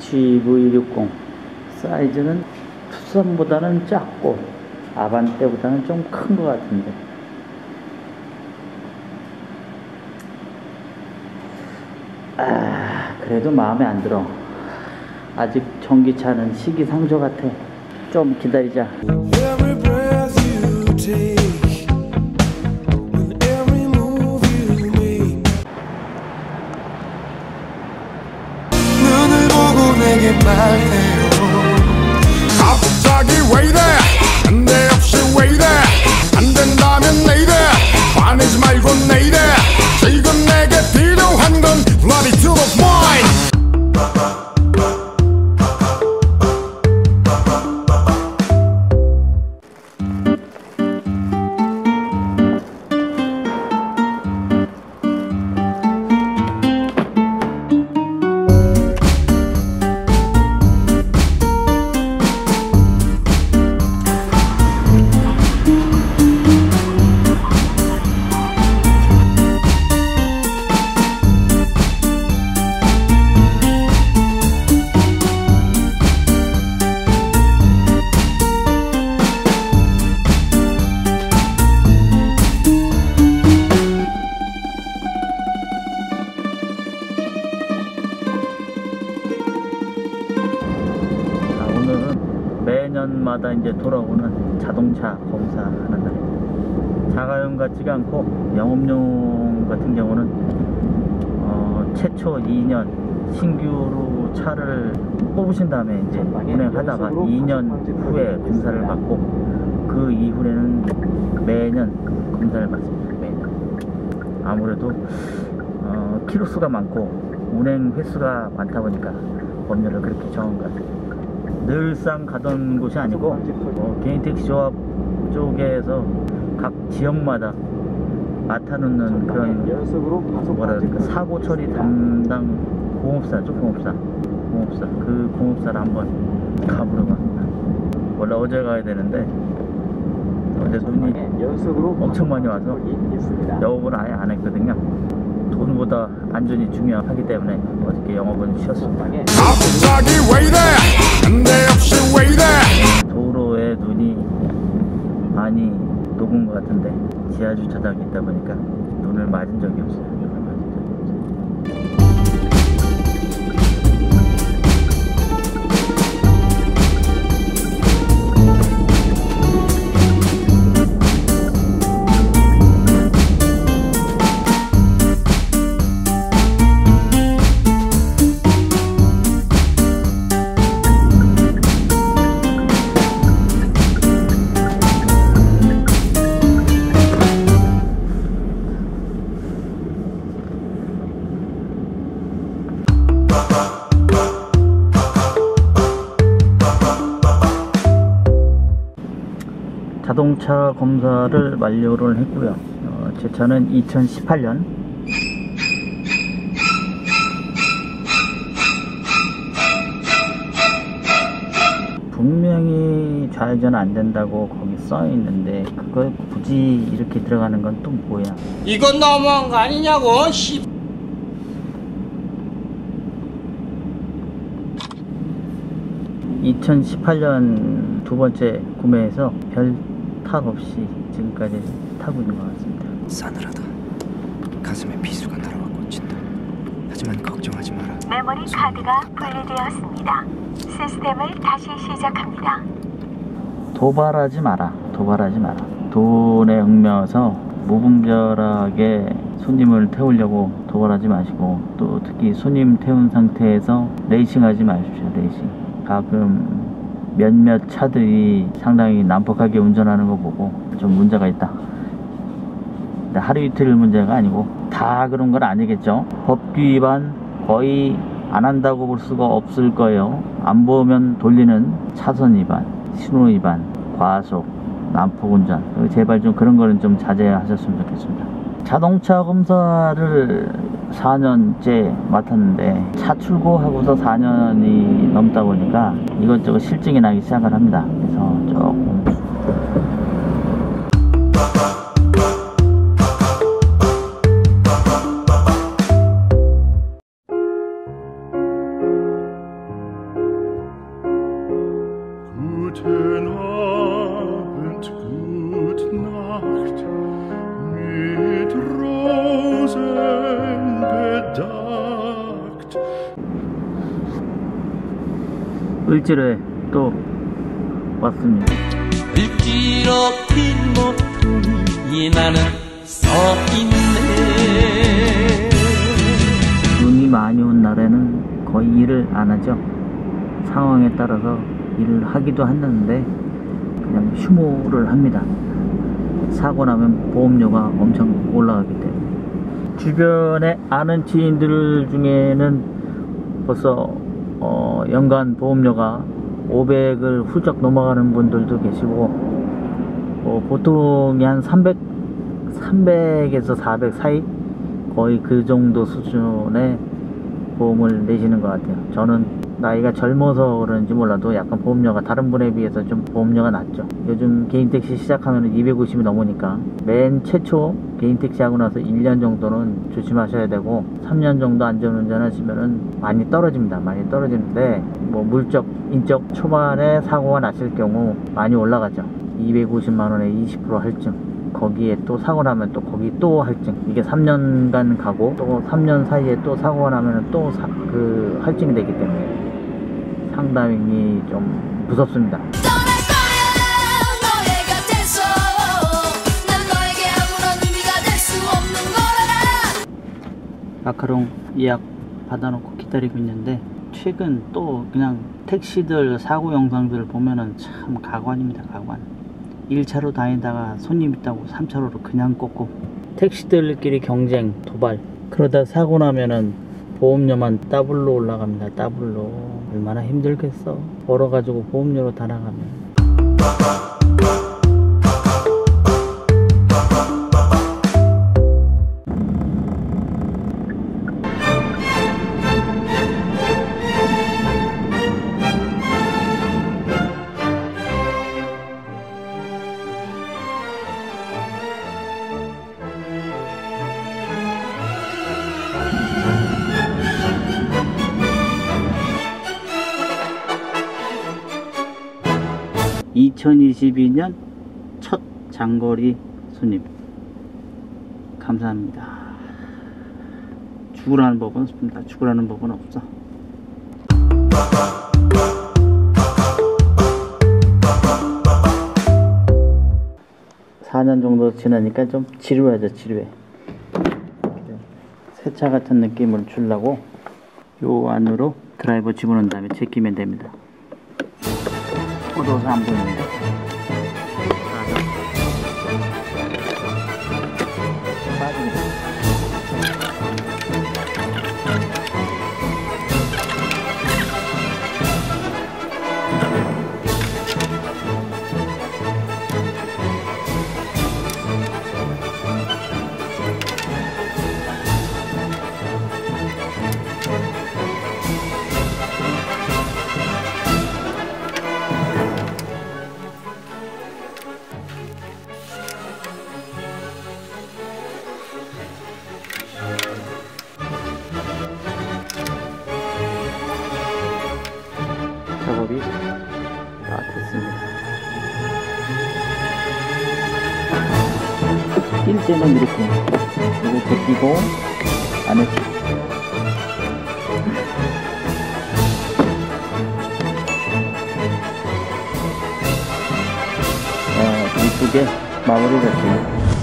GV60 사이즈는 투싼보다는 작고 아반떼보다는 좀 큰 것 같은데. 아 그래도 마음에 안 들어. 아직 전기차는 시기상조 같아. 좀 기다리자 보고 내 매년마다 이제 돌아오는 자동차 검사하는 날입니다. 자가용 같지가 않고 영업용 같은 경우는 어, 최초 2년 신규로 차를 뽑으신 다음에 이제 운행하다가 2년 후에 검사를 받고 그 이후에는 매년 검사를 받습니다. 매년. 아무래도 어, 키로수가 많고 운행 횟수가 많다 보니까 법률을 그렇게 정한 것 같아요. 늘상 가던 곳이 아니고 어, 개인 택시 조합 쪽에서 각 지역마다 맡아놓는 그런 뭐라 그럴까? 사고 처리 담당 공업사죠 공업사. 공업사. 그 공업사를 한번 가보러 갑니다. 원래 어제 가야 되는데 어제 눈이 엄청 많이 와서. 영업을 아예 안 했거든요 돈보다 안전이 중요하기 때문에 어저께 영업은 쉬었습니다? 도로에 눈이 많이 녹은 것 같은데 지하 주차장이 있다 보니까 자동차 검사를 완료를 했고요. 어, 제 차는 2018년 분명히 좌회전 안 된다고 거기 써 있는데 그걸 굳이 이렇게 들어가는 건 또 뭐야? 이건 너무한 거 아니냐고 씨. 2018년 두 번째 구매해서 별 탈 없이 지금까지 타고 있는 것 같습니다. 싸늘하다. 가슴에 비수가 날아와 꽂힌다. 하지만 걱정하지 마라. 메모리 카드가 분리되었습니다. 시스템을 다시 시작합니다. 도발하지 마라. 도발하지 마라. 돈에 얽매여서 무분별하게 손님을 태우려고 도발하지 마시고 또 특히 손님 태운 상태에서 레이싱하지 마십시오. 레이싱. 가끔 몇몇 차들이 상당히 난폭하게 운전하는 거 보고 좀 문제가 있다. 하루 이틀 문제가 아니고 다 그런 건 아니겠죠. 법규 위반 거의 안 한다고 볼 수가 없을 거예요. 안 보면 돌리는 차선 위반, 신호 위반, 과속, 난폭 운전. 제발 좀 그런 거는 좀 자제하셨으면 좋겠습니다. 자동차 검사를 4년째 맡았는데 차 출고하고서 4년이 넘다 보니까 이것저것 실증이 나기 시작을 합니다. 그래서 조금 conduct. 을지로에 또 왔습니다. 핀 목동이 나는 서 있네 눈이 많이 온 날에는 거의 일을 안 하죠. 상황에 따라서 일을 하기도 하는데 그냥 휴무를 합니다. 사고 나면 보험료가 엄청 올라가기 때문에 주변에 아는 지인들 중에는 벌써 어, 연간 보험료가 500을 훌쩍 넘어가는 분들도 계시고 어, 보통이 한 300, 300에서 400 사이? 거의 그 정도 수준의 보험을 내시는 것 같아요. 저는 나이가 젊어서 그런지 몰라도 약간 보험료가 다른 분에 비해서 좀 보험료가 낮죠. 요즘 개인 택시 시작하면 250이 넘으니까 맨 최초 개인 택시 하고 나서 1년 정도는 조심하셔야 되고 3년 정도 안전운전 하시면은 많이 떨어집니다. 많이 떨어지는데 뭐 물적, 인적 초반에 사고가 났을 경우 많이 올라가죠. 250만 원에 20% 할증. 거기에 또 사고 나면 또 거기 또 할증. 이게 3년간 가고 또 3년 사이에 또 사고가 나면 또그 할증이 되기 때문에 상당히 좀 무섭습니다. 마카롱 예약 받아놓고 기다리고 있는데 최근 또 그냥 택시들 사고 영상들 보면은 참 가관입니다 가관 1차로 다니다가 손님 있다고 3차로로 그냥 꽂고 택시들끼리 경쟁 도발. 그러다 사고 나면은 보험료만 더블로 올라갑니다 더블로. 얼마나 힘들겠어. 벌어가지고 보험료로 다 나가면 (2022년) 첫 장거리 손님. 감사합니다. 죽으라는 법은 없습니다. 죽으라는 법은 없어. 4년 정도 지나니까 좀 지루하죠 지루해. 세차 같은 느낌을 주려고 요 안으로 드라이버 집어넣은 다음에 제끼면 됩니다 어두워서 안보 낄 때는 이렇게 이렇게 끼고 안에 어, 이쁘게 마무리됐습니다.